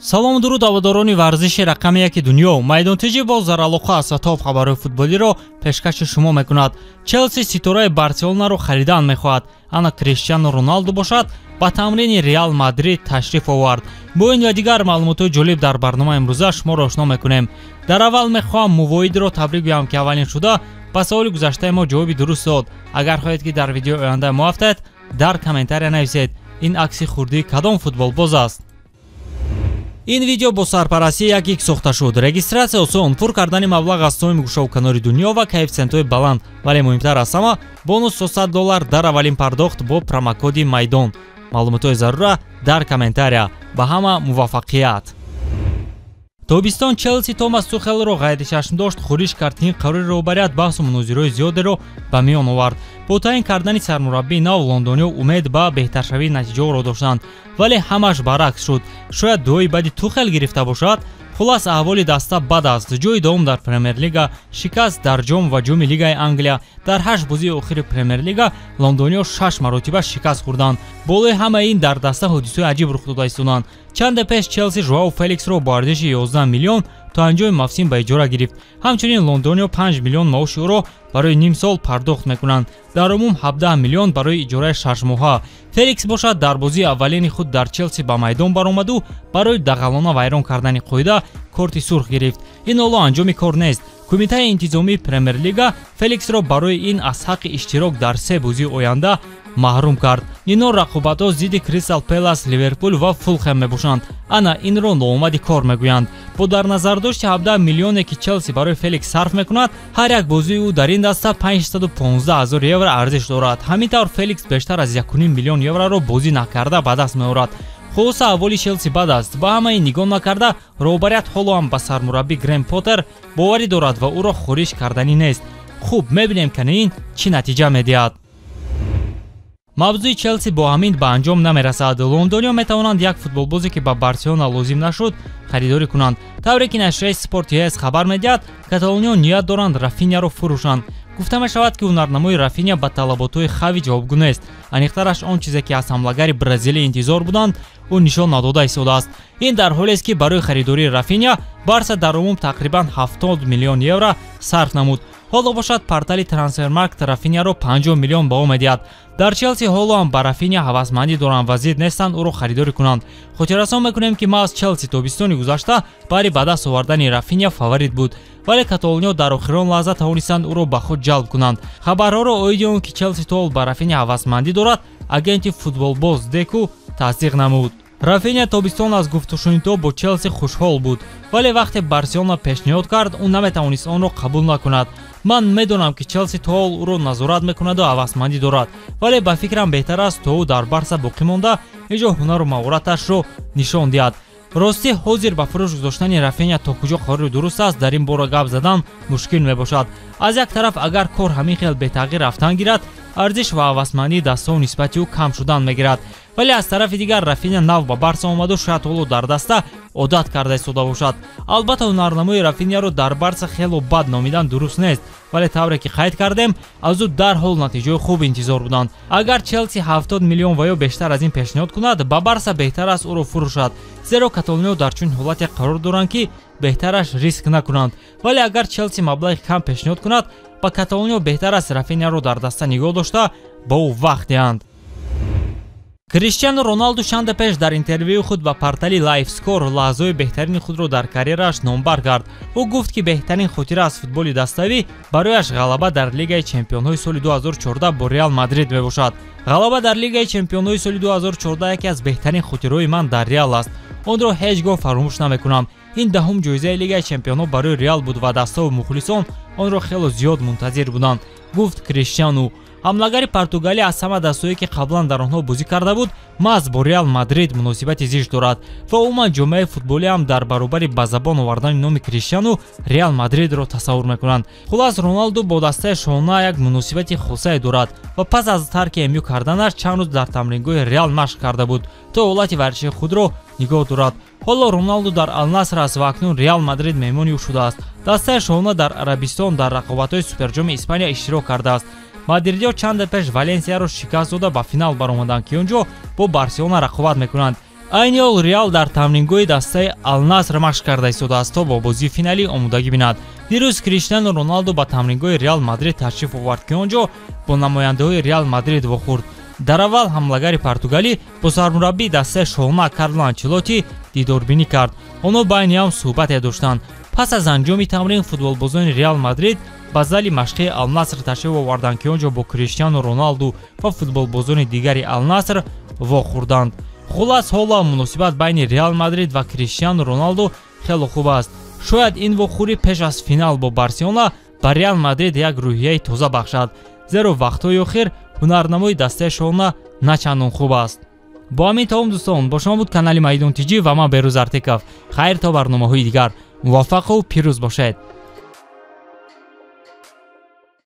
салому дуруд ҳаводорони варзиши рақами яки дунё. Майдонтиҷи боз дар алоқа аз сатоф хабарҳои футболиро пешкаши шумо мекунад. Челси ситораи барселонаро харидан мехоҳад. Ана криштиану роналду бошад ба тамрини реал мадрид ташриф овард. Бо ин ва дигар маълумотҳои ҷолиб дар барномаи имрӯза шуморо ошно мекунем. Дар аввал мехоҳам мувоидиро табрик гӯям ки аввалин шуда ба саволи гузаштаи мо ҷавоби дуруст дод. Агар хоҳед ки дар видеои оянда муафтед дар комментария нависед. Ин акси хурдии кадом футболбоз аст ин видео бо сарпарастии як гиг сохта шуд. Регистратсия осон пур кардани маблағ аз соми гӯшову канори дунё ва коэффициентҳои баланд. Вале муҳимтар аз ҳама бонус 100 доллар дар аввалин пардохт бо промокоди майдон. Маълумотҳои зарура дар комментария ба ҳама муваффақият. Тобистон челси томас тухелро ғайди чашм дошт. Хуриш кард ин қарори роҳбарият баҳсу мунозираҳои зиёдеро ба миён овард бо таъин кардани сармураббии нав лондониё умед ба беҳтаршавии натиҷаҳоро доштанд вале ҳамаш баръакс шуд. Шояд дуои баъди тухел гирифта бошад хулас аҳволи даста бад аст. Ҷои довум дар премер-лига шикаст дар ҷом ва ҷоми лигаи англия. Дар ҳашт бозии охири премер-лига лондониё шаш маротиба шикаст хӯрданд. Болои ҳамаи ин дар даста ҳодисаҳои аҷиб рух дода истоданд чанде пеш челси жоау феликсро бо арзиши 11 миллион то анҷоми мавсим ба иҷора гирифт. Ҳамчунин лондониё 5 миллион маоши ӯро барои нимсол пардохт мекунанд. Дар умум 17 миллион барои иҷораи шашмоҳа феликс бошад дар бозии аввалини худ дар челси ба майдон баромаду барои дағалона вайрон кардани қоида корти сурх гирифт. Ин ҳоло анҷоми кор нест. Кумитаи интизомии премер-лига феликсро барои ин аз ҳаққи иштирок дар се бозии оянда маҳрум кард. Инҳо рақобатҳо зидди кристал пелас ливерпул ва фулхем мебошанд. Ана инро ноомади кор мегӯянд. Бо дар назардошти 17 миллионе ки челси барои феликс сарф мекунад ҳар як бозии ӯ дар ин даста 515 0 евро арзиш дорад. Ҳамин тавр феликс бештар аз 1 миллион евроро бозӣ накарда ба даст меорад хулоса аҳволи челси бад аст. Ба ҳамаи нигоҳ накарда роҳбарият ҳоло ҳам ба сармураббӣ грем поттер боварӣ дорад ва ӯро хориш карданӣ нест. Хуб мебинем кани ин чӣ натиҷа медиҳад. Мавзӯи челси бо ҳамин ба анҷом намерасад. Лондониё метавонанд як футболбозе ки ба барселона лозим нашуд харидорӣ кунанд. Тавре ки нашрияи спорт us хабар медиҳад каталониё ният доранд рафиняро фурӯшанд гуфта мешавад ки ҳунарнамои рафиня ба талаботҳои хави ҷавобгӯ нест аниқтараш он чизе ки аз ҳамлагари бразилия интизор буданд ӯ нишон надода истодааст ин дар ҳолест ки барои харидории рафиня барса дар умум тақрибан 70 миллион евро сарф намуд. Ҳоло бошад портали трансфермаркт рафиняро 50 миллион баҳо медиҳад. Дар челси ҳоло ҳам ба рафиня ҳавасмандӣ доранд. Ва зид нестанд ӯро харидорӣ кунанд. Хотиррасон мекунем ки маъз челси тобистони гузашта баъри ба даст овардани рафиня фаворит буд вале каталониё дар охирон лаҳза тавонистанд ӯро ба худ ҷалб кунанд. Хабарҳоро оиди он ки челси тоол ба рафиня ҳавасмандӣ дорад агенти футболбоз деку тасдиқ намуд. Рафиня тобистон аз гуфтушунидҳо бо челси хушҳол буд. Вале вақте барселона пешниҳод кард ӯ наметавонист онро қабул накунад. Ман медонам ки челси то ҳол ӯро назорат мекунаду ҳавасмандӣ дорад. Вале ба фикрам беҳтар аст то ӯ дар барса боқӣ монда иҷо ҳунару маҳораташро нишон диҳад ростӣ ҳозир ба фурӯш гузоштани рафеня то куҷо қарори дуруст аст дар ин бора гап задан мушкил мебошад. Аз як тараф агар кор ҳамин хел бетағйир рафтан гирад арзиш ва ҳавасмандии дастаҳо нисбати ӯ кам шудан мегирад. Вале аз тарафи дигар рафиня нав ба барса омаду шояд ҳоло дар даста одат карда истода бошад. Албатта ҳунарнамои рафиняро дар барса хело бад номидан дуруст нест вале тавре ки қайд кардем аз ӯ дарҳол натиҷаҳои хуб интизор буданд. Агар челси 70 миллион ва ё бештар аз ин пешниҳод кунад ба барса беҳтар аст ӯро фурӯшад. Зеро каталониё дар чунин ҳолате қарор доранд ки беҳтараш риск накунанд. Вале агар челси маблағи кам пешниҳод кунад ба каталониё беҳтар аст рафиняро дар даста нигоҳ дошта ба ӯ вақт диҳанд криштиану роналду шанде пеш дар интервюи худ ба портали лайфскор лаҳзаҳои беҳтарини худро дар карьерааш номбар кард ӯ гуфт ки беҳтарин хотира аз футболи даставӣ барояш ғалаба дар лигаи чемпионҳои соли 2014 бо реал мадрид мебошад. Ғалаба дар лигаи чемпионҳои соли 2014 яке аз беҳтарин хотирои ман дар реал аст. Онро ҳеҷ гоҳ фаромӯш намекунам. Ин даҳум ҷоизаи лигаи чемпионҳо барои реал буд ва дастаҳу мухлисон онро хело зиёд мунтазир буданд гуфт криштиану ҳамлагари португалия аз ҳама дастҳое ки қаблан дар онҳо бозӣ карда буд маҳз бо реал мадрид муносибати зишт дорад. Ва умуман ҷомеаи футболӣ ҳам дар баробари ба забон овардани номи криштиану реал мадридро тасаввур мекунанд. Хулас роналду бо дастаи шона як муносибати хусае дорад ва пас аз тарки эмю карданаш чанд рӯз дар тамрингоҳи реал машқ карда буд то ҳолати варзиши худро нигоҳ дорад. Ҳоло роналду дар алнаср аст ва акнун реал мадрид меҳмони ӯ шудааст дастаи шона дар арабистон дар рақобатҳои суперҷоми испания иштирок кардааст мадридиҳо чанде пеш валенсияро шикаст дода ба финал баромаданд ки он ҷо бо барселона рақобат мекунанд. Айни ҳол реал дар тамрингоҳи дастаи алнаср машқ карда истодааст то бо бозии финалӣ омодагӣ бинад. Дирӯз криштиану роналду ба тамрингоҳи реал мадрид ташриф овард ки он ҷо бо намояндаҳои реал мадрид вохӯрд. Дар аввал ҳамлагари португалӣ бо сармураббии дастаи шоҳона карло анчелоти дидорбинӣ кард. Онҳо байни ҳам суҳбате доштанд пас аз анҷоми тамрин футболбозони реал мадрид ба зали машқии алнаср ташриф оварданд ки он ҷо бо криштиану роналду ва футболбозони дигари алнаср вохӯрданд хулас ҳоло муносибат байни реал мадрид ва криштиану роналду хеле хуб аст. Шояд ин вохӯрӣ пеш аз финал бо барселона ба реал мадрид як рӯҳияи тоза бахшад. Зеро вақтҳои охир ҳунарнамои дастаи шона начандон хуб аст. Бо ҳамин таом дӯстон бо шумо буд канали майдон тиҷӣ ва ман берӯз артеков. Хайр то барномаҳои дигар муваффақу пирӯз бошед